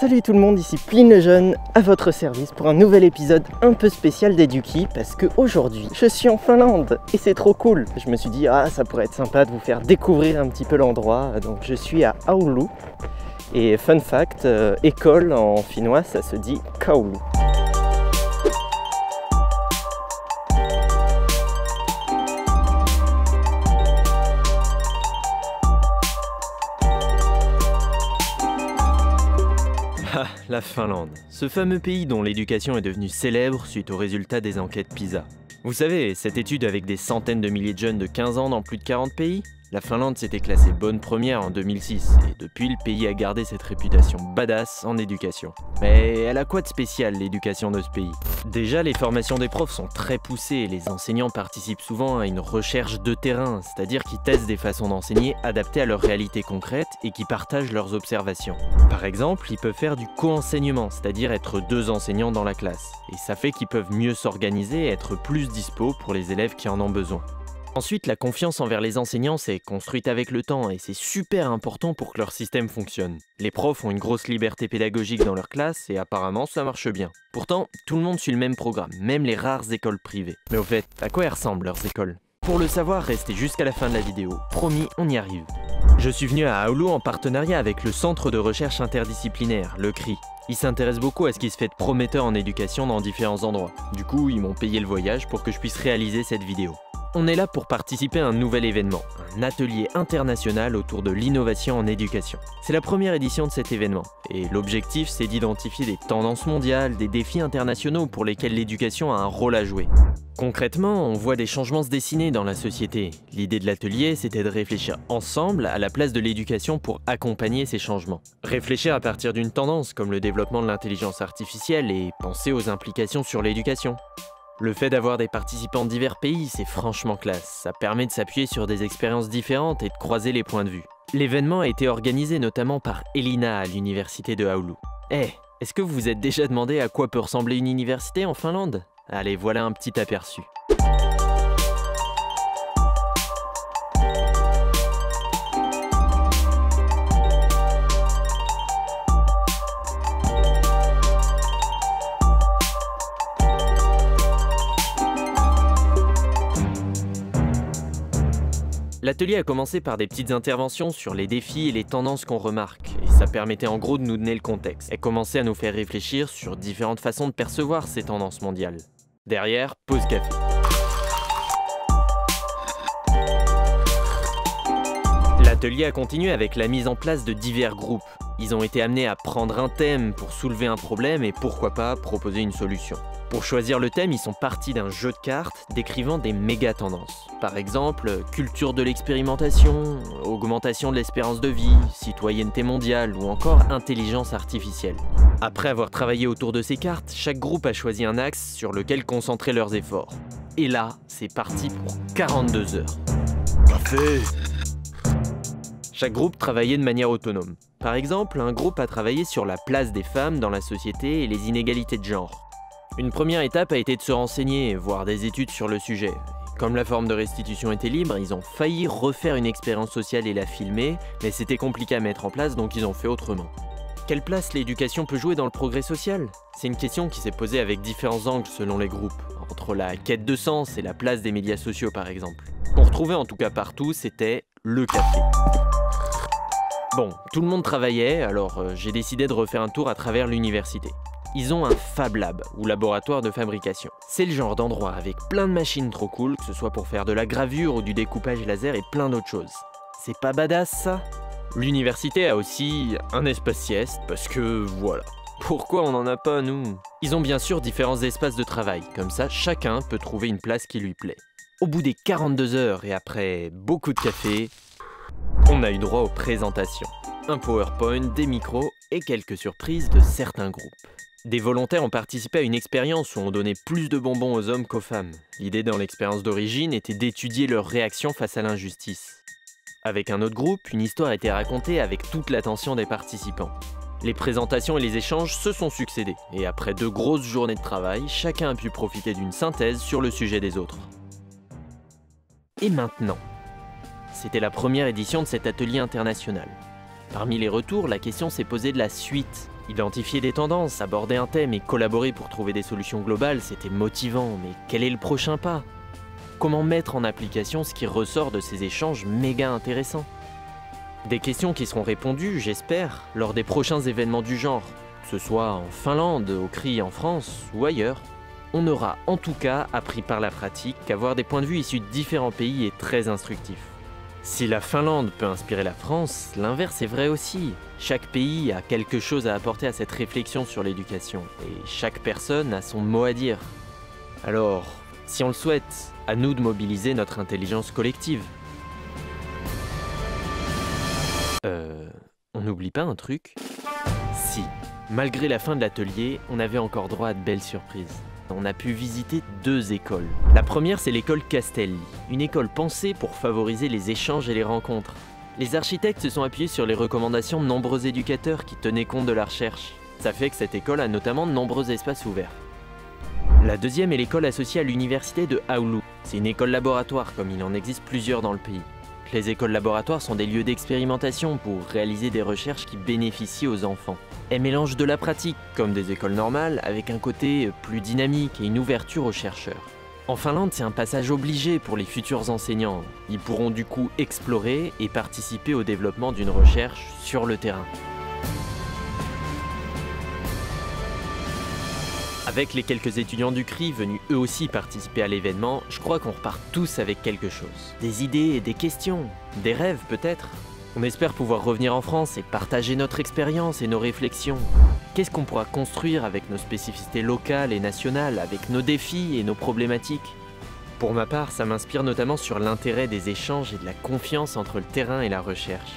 Salut tout le monde, ici Pline le Jeune, à votre service pour un nouvel épisode un peu spécial d'Eduki parce que aujourd'hui je suis en Finlande et c'est trop cool. Je me suis dit ah ça pourrait être sympa de vous faire découvrir un petit peu l'endroit, donc je suis à Aulu et fun fact, euh, école en finnois ça se dit Kaulu. La Finlande. Ce fameux pays dont l'éducation est devenue célèbre suite aux résultats des enquêtes PISA. Vous savez, cette étude avec des centaines de milliers de jeunes de 15 ans dans plus de 40 pays? La Finlande s'était classée bonne première en 2006 et depuis le pays a gardé cette réputation badass en éducation. Mais elle a quoi de spécial l'éducation de ce pays? Déjà les formations des profs sont très poussées et les enseignants participent souvent à une recherche de terrain, c'est-à-dire qu'ils testent des façons d'enseigner adaptées à leur réalité concrète et qui partagent leurs observations. Par exemple, ils peuvent faire du co-enseignement, c'est-à-dire être deux enseignants dans la classe. Et ça fait qu'ils peuvent mieux s'organiser et être plus dispo pour les élèves qui en ont besoin. Ensuite, la confiance envers les enseignants s'est construite avec le temps et c'est super important pour que leur système fonctionne. Les profs ont une grosse liberté pédagogique dans leur classe et apparemment ça marche bien. Pourtant, tout le monde suit le même programme, même les rares écoles privées. Mais au fait, à quoi elles ressemblent leurs écoles? Pour le savoir, restez jusqu'à la fin de la vidéo. Promis, on y arrive. Je suis venu à Aulu en partenariat avec le Centre de recherche interdisciplinaire, le CRI. Ils s'intéressent beaucoup à ce qui se fait de prometteur en éducation dans différents endroits. Du coup, ils m'ont payé le voyage pour que je puisse réaliser cette vidéo. On est là pour participer à un nouvel événement, un atelier international autour de l'innovation en éducation. C'est la première édition de cet événement, et l'objectif c'est d'identifier des tendances mondiales, des défis internationaux pour lesquels l'éducation a un rôle à jouer. Concrètement, on voit des changements se dessiner dans la société. L'idée de l'atelier, c'était de réfléchir ensemble à la place de l'éducation pour accompagner ces changements. Réfléchir à partir d'une tendance comme le développement de l'intelligence artificielle et penser aux implications sur l'éducation. Le fait d'avoir des participants de divers pays, c'est franchement classe. Ça permet de s'appuyer sur des expériences différentes et de croiser les points de vue. L'événement a été organisé notamment par Elina à l'université de Aulu. Eh, est-ce que vous vous êtes déjà demandé à quoi peut ressembler une université en Finlande? Allez, voilà un petit aperçu. L'atelier a commencé par des petites interventions sur les défis et les tendances qu'on remarque, et ça permettait en gros de nous donner le contexte, et commencer à nous faire réfléchir sur différentes façons de percevoir ces tendances mondiales. Derrière, pause café. L'atelier a continué avec la mise en place de divers groupes. Ils ont été amenés à prendre un thème pour soulever un problème et pourquoi pas proposer une solution. Pour choisir le thème, ils sont partis d'un jeu de cartes décrivant des méga tendances. Par exemple, culture de l'expérimentation, augmentation de l'espérance de vie, citoyenneté mondiale ou encore intelligence artificielle. Après avoir travaillé autour de ces cartes, chaque groupe a choisi un axe sur lequel concentrer leurs efforts. Et là, c'est parti pour 42 heures. Café Chaque groupe travaillait de manière autonome. Par exemple, un groupe a travaillé sur la place des femmes dans la société et les inégalités de genre. Une première étape a été de se renseigner, voir des études sur le sujet. Comme la forme de restitution était libre, ils ont failli refaire une expérience sociale et la filmer, mais c'était compliqué à mettre en place donc ils ont fait autrement. Quelle place l'éducation peut jouer dans le progrès social? C'est une question qui s'est posée avec différents angles selon les groupes, entre la quête de sens et la place des médias sociaux par exemple. Qu'on retrouvait en tout cas partout, c'était le café. Bon, tout le monde travaillait, alors euh, j'ai décidé de refaire un tour à travers l'université ils ont un Fab Lab, ou laboratoire de fabrication. C'est le genre d'endroit avec plein de machines trop cool, que ce soit pour faire de la gravure ou du découpage laser et plein d'autres choses. C'est pas badass ça? L'université a aussi un espace sieste, parce que voilà. Pourquoi on n'en a pas, nous? Ils ont bien sûr différents espaces de travail, comme ça chacun peut trouver une place qui lui plaît. Au bout des 42 heures et après beaucoup de café, on a eu droit aux présentations. Un PowerPoint, des micros et quelques surprises de certains groupes. Des volontaires ont participé à une expérience où on donnait plus de bonbons aux hommes qu'aux femmes. L'idée dans l'expérience d'origine était d'étudier leur réaction face à l'injustice. Avec un autre groupe, une histoire a été racontée avec toute l'attention des participants. Les présentations et les échanges se sont succédés, et après deux grosses journées de travail, chacun a pu profiter d'une synthèse sur le sujet des autres. Et maintenant C'était la première édition de cet atelier international. Parmi les retours, la question s'est posée de la suite Identifier des tendances, aborder un thème et collaborer pour trouver des solutions globales, c'était motivant, mais quel est le prochain pas? Comment mettre en application ce qui ressort de ces échanges méga intéressants? Des questions qui seront répondues, j'espère, lors des prochains événements du genre, que ce soit en Finlande, au CRI en France ou ailleurs. On aura en tout cas appris par la pratique qu'avoir des points de vue issus de différents pays est très instructif. Si la Finlande peut inspirer la France, l'inverse est vrai aussi. Chaque pays a quelque chose à apporter à cette réflexion sur l'éducation, et chaque personne a son mot à dire. Alors, si on le souhaite, à nous de mobiliser notre intelligence collective. Euh... On n'oublie pas un truc Si, malgré la fin de l'atelier, on avait encore droit à de belles surprises on a pu visiter deux écoles. La première, c'est l'école Castelli, une école pensée pour favoriser les échanges et les rencontres. Les architectes se sont appuyés sur les recommandations de nombreux éducateurs qui tenaient compte de la recherche. Ça fait que cette école a notamment de nombreux espaces ouverts. La deuxième est l'école associée à l'université de Aoulou. C'est une école laboratoire comme il en existe plusieurs dans le pays. Les écoles laboratoires sont des lieux d'expérimentation pour réaliser des recherches qui bénéficient aux enfants. Elles mélangent de la pratique, comme des écoles normales, avec un côté plus dynamique et une ouverture aux chercheurs. En Finlande, c'est un passage obligé pour les futurs enseignants. Ils pourront du coup explorer et participer au développement d'une recherche sur le terrain. Avec les quelques étudiants du CRI venus eux aussi participer à l'événement, je crois qu'on repart tous avec quelque chose. Des idées et des questions, des rêves peut-être. On espère pouvoir revenir en France et partager notre expérience et nos réflexions. Qu'est-ce qu'on pourra construire avec nos spécificités locales et nationales, avec nos défis et nos problématiques? Pour ma part, ça m'inspire notamment sur l'intérêt des échanges et de la confiance entre le terrain et la recherche.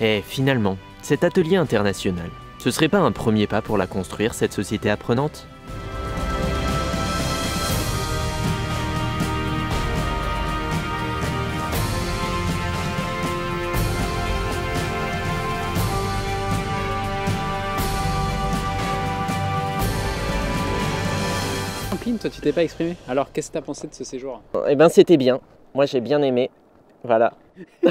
Et finalement, cet atelier international, ce serait pas un premier pas pour la construire, cette société apprenante? Toi tu t'es pas exprimé? Alors qu'est-ce que tu as pensé de ce séjour? Eh ben c'était bien. Moi j'ai bien aimé. Voilà.